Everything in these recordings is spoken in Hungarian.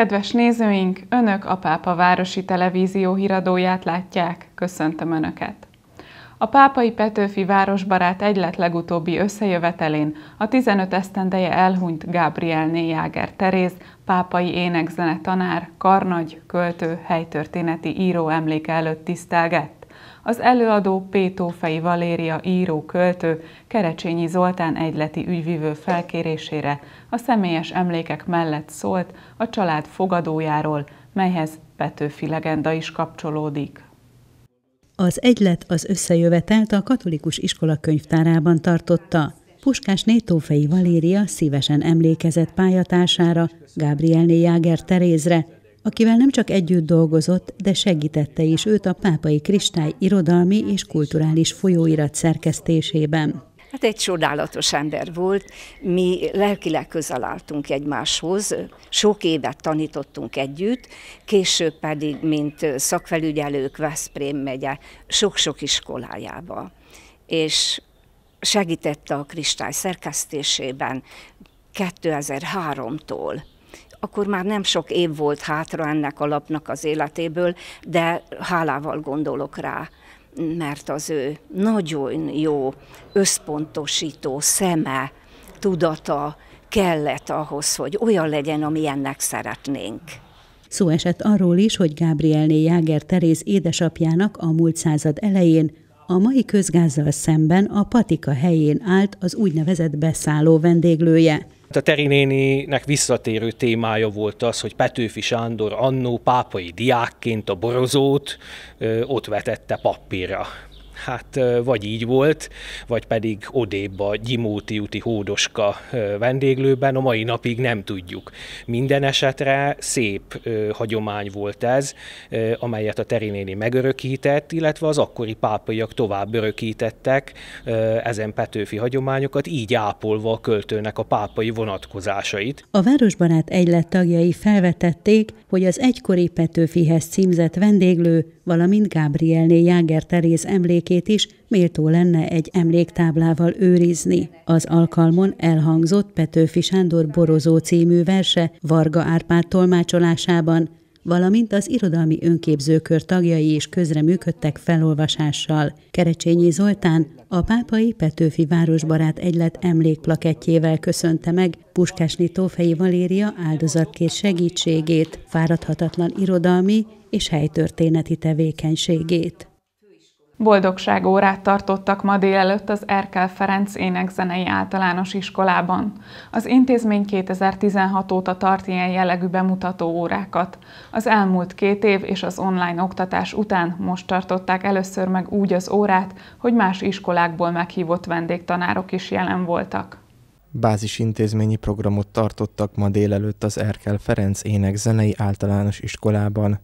Kedves nézőink, Önök a Pápa Városi Televízió híradóját látják. Köszöntöm Önöket! A Pápai Petőfi Városbarát egylet legutóbbi összejövetelén a 15 esztendeje elhunyt Gabrielné Jáger Teréz, pápai énekzene tanár, karnagy, költő, helytörténeti író emléke előtt tisztelgett. Az előadó Pétófei Valéria író-költő Kerecsényi Zoltán egyleti ügyvivő felkérésére a személyes emlékek mellett szólt a család fogadójáról, melyhez Petőfi legenda is kapcsolódik. Az egylet az összejövetelt a katolikus iskola könyvtárában tartotta. Puskás Nétófei Valéria szívesen emlékezett pályatársára, Gabrielné Jáger Terézre, akivel nem csak együtt dolgozott, de segítette is őt a Pápai Kristály irodalmi és kulturális folyóirat szerkesztésében. Hát egy csodálatos ember volt, mi lelkileg közel álltunk egymáshoz, sok évet tanítottunk együtt, később pedig, mint szakfelügyelők Veszprém megye, sok-sok iskolájába. És segítette a kristály szerkesztésében 2003-tól akkor már nem sok év volt hátra ennek a lapnak az életéből, de hálával gondolok rá, mert az ő nagyon jó összpontosító szeme, tudata kellett ahhoz, hogy olyan legyen, amilyennek szeretnénk. Szó esett arról is, hogy Gabrielné Jáger Teréz édesapjának a múlt század elején a mai közgázzal szemben a patika helyén állt az úgynevezett beszálló vendéglője. A Teri néninek visszatérő témája volt az, hogy Petőfi Sándor annó pápai diákként a borozót ott vetette papírra hát vagy így volt, vagy pedig odébb a Gyimóti úti hódoska vendéglőben, a mai napig nem tudjuk. Minden esetre szép hagyomány volt ez, amelyet a Terinéni megörökített, illetve az akkori pápaiak tovább örökítettek ezen Petőfi hagyományokat, így ápolva a költőnek a pápai vonatkozásait. A Városbarát egylet tagjai felvetették, hogy az egykori Petőfihez címzett vendéglő valamint Gabrielné Jáger Teréz emlékét is méltó lenne egy emléktáblával őrizni. Az alkalmon elhangzott Petőfi Sándor Borozó című verse Varga Árpád tolmácsolásában, valamint az irodalmi önképzőkör tagjai is közreműködtek felolvasással. Kerecsényi Zoltán a pápai Petőfi Városbarát egylet emlékplakettjével köszönte meg Puskásni Tófei Valéria áldozatkész segítségét, fáradhatatlan irodalmi és helytörténeti tevékenységét. Boldogságórát tartottak ma délelőtt az Erkel Ferenc énekzenei általános iskolában. Az intézmény 2016 óta tart ilyen jellegű bemutató órákat. Az elmúlt két év és az online oktatás után most tartották először meg úgy az órát, hogy más iskolákból meghívott vendégtanárok is jelen voltak. Bázis intézményi programot tartottak ma délelőtt az Erkel Ferenc énekzenei általános iskolában.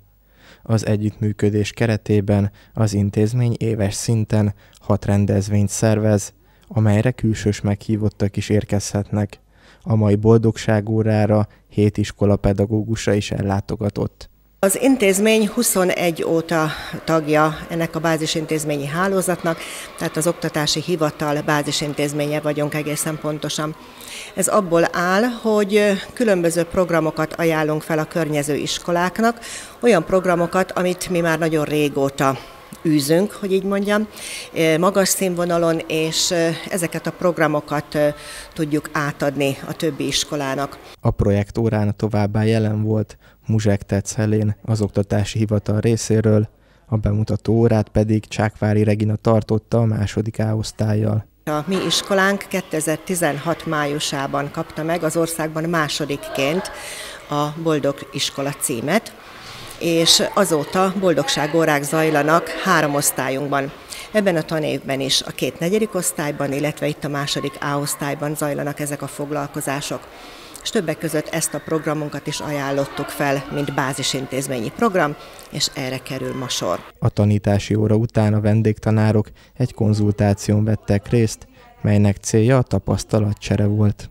Az együttműködés keretében az intézmény éves szinten hat rendezvényt szervez, amelyre külsős meghívottak is érkezhetnek. A mai boldogságórára hét iskola pedagógusa is ellátogatott. Az intézmény 21 óta tagja ennek a bázisintézményi hálózatnak, tehát az oktatási hivatal bázisintézménye vagyunk egészen pontosan. Ez abból áll, hogy különböző programokat ajánlunk fel a környező iskoláknak, olyan programokat, amit mi már nagyon régóta űzünk, hogy így mondjam, magas színvonalon, és ezeket a programokat tudjuk átadni a többi iskolának. A projekt órán továbbá jelen volt Muzsek Tetsz Helén az oktatási hivatal részéről, a bemutató órát pedig Csákvári Regina tartotta a második A-osztályjal. A mi iskolánk 2016 májusában kapta meg az országban másodikként a Boldog Iskola címet, és azóta boldogságórák zajlanak három osztályunkban. Ebben a tanévben is a két negyedik osztályban, illetve itt a második A osztályban zajlanak ezek a foglalkozások és többek között ezt a programunkat is ajánlottuk fel, mint bázisintézményi program, és erre kerül ma sor. A tanítási óra után a vendégtanárok egy konzultáción vettek részt, melynek célja a tapasztalatcsere volt.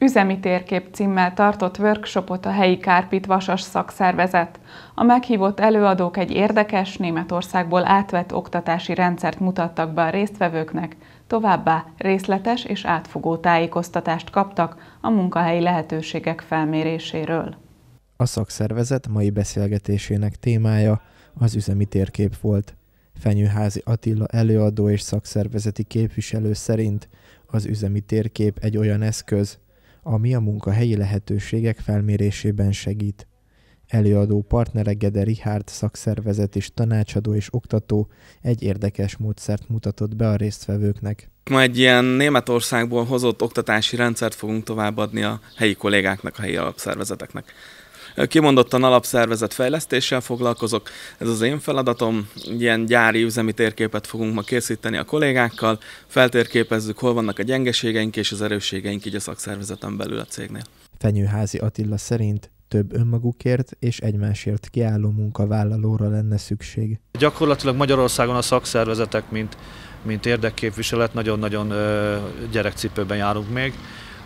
Üzemi térkép címmel tartott workshopot a helyi Kárpit Vasas szakszervezet. A meghívott előadók egy érdekes, Németországból átvett oktatási rendszert mutattak be a résztvevőknek, továbbá részletes és átfogó tájékoztatást kaptak a munkahelyi lehetőségek felméréséről. A szakszervezet mai beszélgetésének témája az üzemi térkép volt. Fenyőházi Attila előadó és szakszervezeti képviselő szerint az üzemi térkép egy olyan eszköz, ami a munkahelyi lehetőségek felmérésében segít. Előadó partnere Gede Richard szakszervezet és tanácsadó és oktató egy érdekes módszert mutatott be a résztvevőknek. Ma egy ilyen Németországból hozott oktatási rendszert fogunk továbbadni a helyi kollégáknak, a helyi alapszervezeteknek. Kimondottan alapszervezet fejlesztéssel foglalkozok, ez az én feladatom, ilyen gyári üzemi térképet fogunk ma készíteni a kollégákkal, feltérképezzük, hol vannak a gyengeségeink és az erősségeink így a szakszervezeten belül a cégnél. Fenyőházi Attila szerint több önmagukért és egymásért kiálló munkavállalóra lenne szükség. Gyakorlatilag Magyarországon a szakszervezetek, mint, mint érdekképviselet, nagyon-nagyon gyerekcipőben járunk még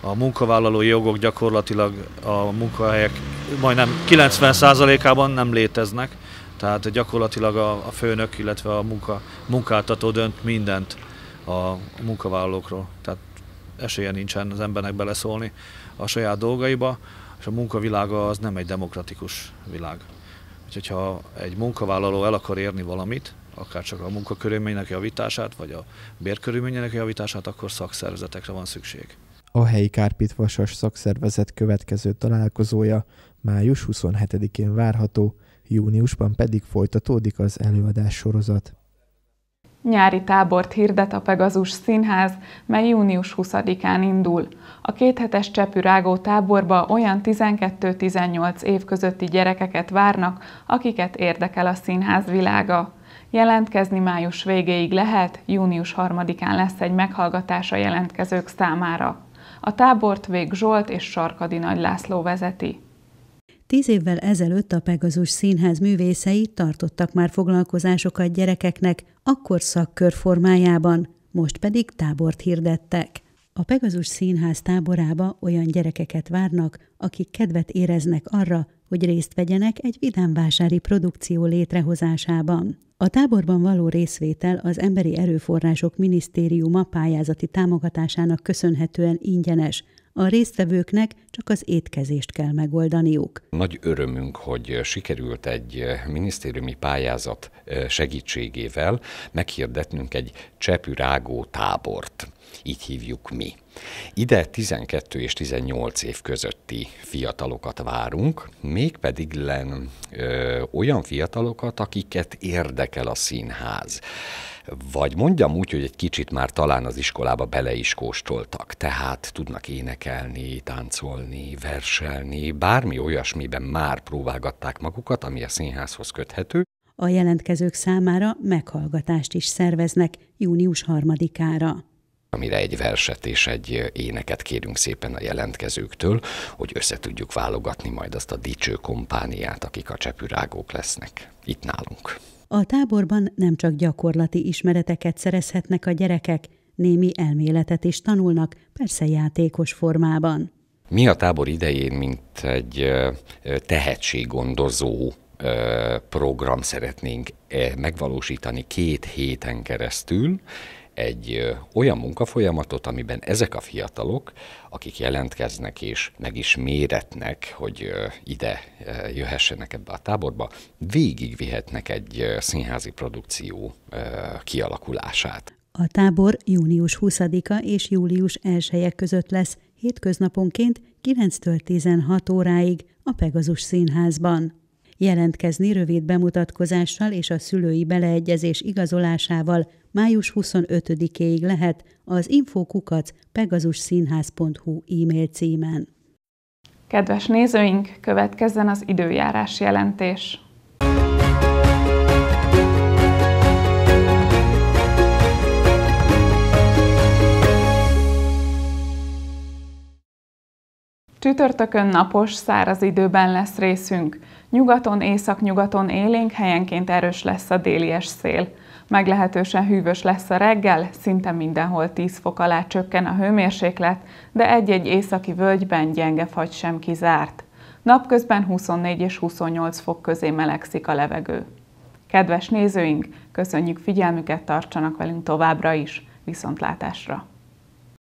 a munkavállalói jogok gyakorlatilag a munkahelyek majdnem 90%-ában nem léteznek, tehát gyakorlatilag a, a főnök, illetve a munka, munkáltató dönt mindent a munkavállalókról. Tehát esélye nincsen az embernek beleszólni a saját dolgaiba, és a munkavilága az nem egy demokratikus világ. Úgyhogy ha egy munkavállaló el akar érni valamit, akár csak a munkakörülménynek javítását, vagy a bérkörülménynek javítását, akkor szakszervezetekre van szükség. A helyi Kárpitvasas szakszervezet következő találkozója május 27-én várható, júniusban pedig folytatódik az előadás sorozat. Nyári tábort hirdet a Pegazus Színház, mely június 20-án indul. A kéthetes csepürágó táborba olyan 12-18 év közötti gyerekeket várnak, akiket érdekel a színház világa. Jelentkezni május végéig lehet, június 3-án lesz egy meghallgatás a jelentkezők számára. A tábort Vég Zsolt és Sarkadi Nagy László vezeti. Tíz évvel ezelőtt a Pegazus Színház művészei tartottak már foglalkozásokat gyerekeknek, akkor szakkör formájában, most pedig tábort hirdettek. A Pegazus Színház táborába olyan gyerekeket várnak, akik kedvet éreznek arra, hogy részt vegyenek egy vidámvásári produkció létrehozásában. A táborban való részvétel az Emberi Erőforrások Minisztériuma pályázati támogatásának köszönhetően ingyenes, a résztvevőknek csak az étkezést kell megoldaniuk. Nagy örömünk, hogy sikerült egy minisztériumi pályázat segítségével meghirdetnünk egy csepürágó tábort. Így hívjuk mi. Ide 12 és 18 év közötti fiatalokat várunk, mégpedig len ö, olyan fiatalokat, akiket érdekel a színház vagy mondjam úgy, hogy egy kicsit már talán az iskolába bele is kóstoltak, tehát tudnak énekelni, táncolni, verselni, bármi olyasmiben már próbálgatták magukat, ami a színházhoz köthető. A jelentkezők számára meghallgatást is szerveznek június harmadikára amire egy verset és egy éneket kérünk szépen a jelentkezőktől, hogy össze tudjuk válogatni majd azt a dicső kompániát, akik a csepürágók lesznek itt nálunk. A táborban nem csak gyakorlati ismereteket szerezhetnek a gyerekek, némi elméletet is tanulnak, persze játékos formában. Mi a tábor idején, mint egy tehetséggondozó program szeretnénk megvalósítani két héten keresztül, egy olyan munkafolyamatot, amiben ezek a fiatalok, akik jelentkeznek és meg is méretnek, hogy ide jöhessenek ebbe a táborba, végigvihetnek egy színházi produkció kialakulását. A tábor június 20-a és július 1 -e között lesz, hétköznaponként 9-től 16 óráig a Pegazus Színházban. Jelentkezni rövid bemutatkozással és a szülői beleegyezés igazolásával május 25-éig lehet az infokukac pegazusszínház.hu e-mail címen. Kedves nézőink, következzen az időjárás jelentés. Csütörtökön napos, száraz időben lesz részünk. Nyugaton, északnyugaton élénk, helyenként erős lesz a délies szél. Meglehetősen hűvös lesz a reggel, szinte mindenhol 10 fok alá csökken a hőmérséklet, de egy-egy északi völgyben gyenge fagy sem kizárt. Napközben 24 és 28 fok közé melegszik a levegő. Kedves nézőink, köszönjük figyelmüket, tartsanak velünk továbbra is. Viszontlátásra!